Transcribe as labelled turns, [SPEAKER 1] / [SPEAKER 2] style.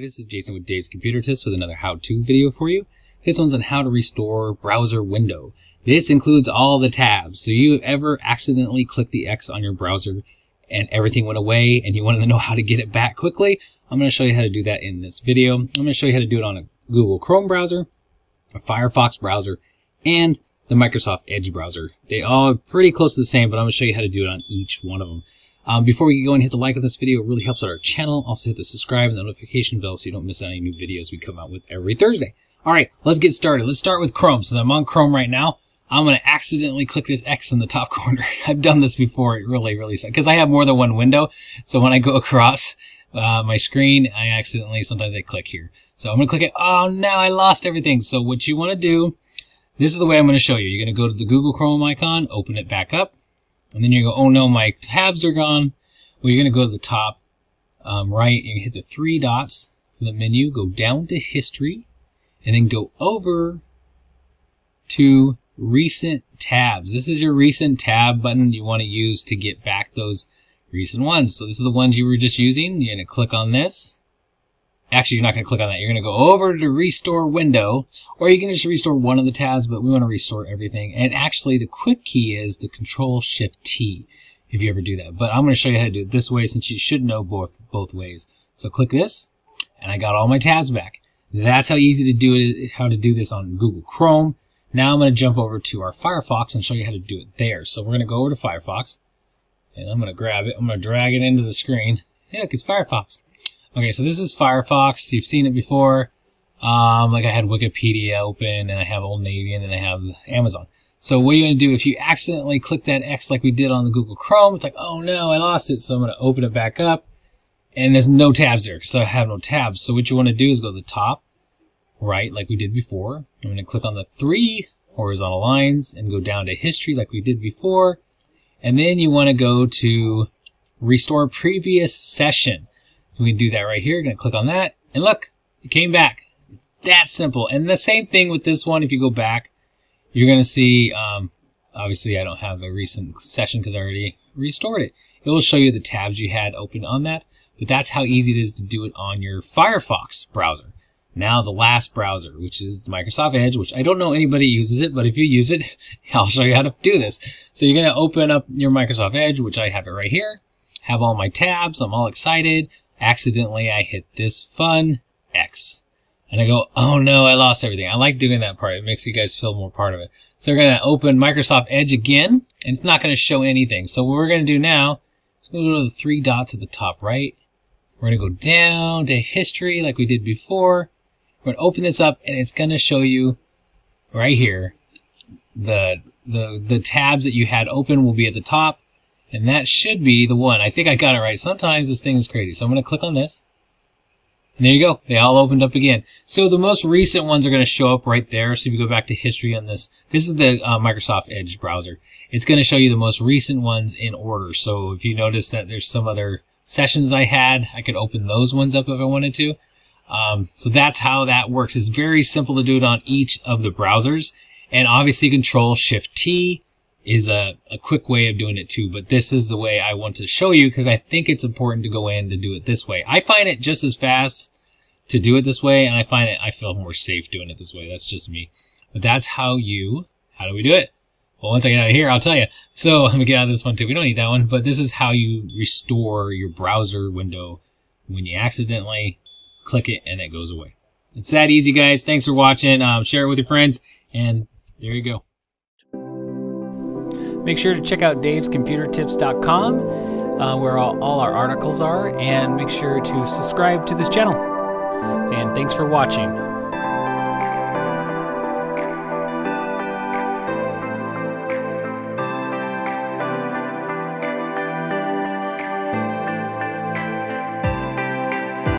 [SPEAKER 1] this is Jason with Dave's Computer Tips with another how-to video for you. This one's on how to restore browser window. This includes all the tabs. So you ever accidentally click the X on your browser and everything went away and you wanted to know how to get it back quickly, I'm going to show you how to do that in this video. I'm going to show you how to do it on a Google Chrome browser, a Firefox browser, and the Microsoft Edge browser. They all are pretty close to the same, but I'm going to show you how to do it on each one of them. Um, before we go and hit the like on this video, it really helps out our channel. Also hit the subscribe and the notification bell so you don't miss any new videos we come out with every Thursday. All right, let's get started. Let's start with Chrome. Since I'm on Chrome right now, I'm going to accidentally click this X in the top corner. I've done this before. It really, really sucks. Because I have more than one window. So when I go across uh, my screen, I accidentally, sometimes I click here. So I'm going to click it. Oh, now I lost everything. So what you want to do, this is the way I'm going to show you. You're going to go to the Google Chrome icon, open it back up. And then you go, oh no, my tabs are gone. Well, you're going to go to the top um, right and hit the three dots for the menu, go down to history, and then go over to recent tabs. This is your recent tab button you want to use to get back those recent ones. So this is the ones you were just using. You're going to click on this. Actually, you're not going to click on that. You're going to go over to restore window, or you can just restore one of the tabs, but we want to restore everything. And actually, the quick key is the Control Shift T if you ever do that. But I'm going to show you how to do it this way since you should know both both ways. So click this, and I got all my tabs back. That's how easy to do it, how to do this on Google Chrome. Now I'm going to jump over to our Firefox and show you how to do it there. So we're going to go over to Firefox, and I'm going to grab it. I'm going to drag it into the screen. Hey, look, it's Firefox. Okay, so this is Firefox. You've seen it before. Um, like I had Wikipedia open, and I have Old Navy, and then I have Amazon. So what are you going to do if you accidentally click that X like we did on the Google Chrome? It's like, oh no, I lost it. So I'm going to open it back up. And there's no tabs there because I have no tabs. So what you want to do is go to the top, right, like we did before. I'm going to click on the three horizontal lines and go down to history like we did before. And then you want to go to restore previous session. We can do that right here. Going to click on that. And look, it came back. That simple. And the same thing with this one. If you go back, you're going to see, um, obviously I don't have a recent session because I already restored it. It will show you the tabs you had open on that, but that's how easy it is to do it on your Firefox browser. Now the last browser, which is the Microsoft Edge, which I don't know anybody uses it, but if you use it, I'll show you how to do this. So you're going to open up your Microsoft Edge, which I have it right here, have all my tabs, I'm all excited. Accidentally, I hit this fun X and I go, oh no, I lost everything. I like doing that part. It makes you guys feel more part of it. So we're going to open Microsoft Edge again, and it's not going to show anything. So what we're going to do now is go to the three dots at the top right. We're going to go down to history like we did before. We're going to open this up, and it's going to show you right here the the the tabs that you had open will be at the top, and that should be the one. I think I got it right. Sometimes this thing is crazy. So I'm going to click on this. And there you go. They all opened up again. So the most recent ones are going to show up right there. So if you go back to history on this, this is the uh, Microsoft Edge browser. It's going to show you the most recent ones in order. So if you notice that there's some other sessions I had, I could open those ones up if I wanted to. Um, so that's how that works. It's very simple to do it on each of the browsers. And obviously Control Shift T is a, a quick way of doing it too, but this is the way I want to show you because I think it's important to go in to do it this way. I find it just as fast to do it this way, and I find it, I feel more safe doing it this way. That's just me. But that's how you, how do we do it? Well, once I get out of here, I'll tell you. So let me get out of this one too. We don't need that one, but this is how you restore your browser window when you accidentally click it and it goes away. It's that easy, guys. Thanks for watching. Um, share it with your friends, and there you go. Make sure to check out davescomputertips.com uh, where all, all our articles are and make sure to subscribe to this channel. And thanks for watching.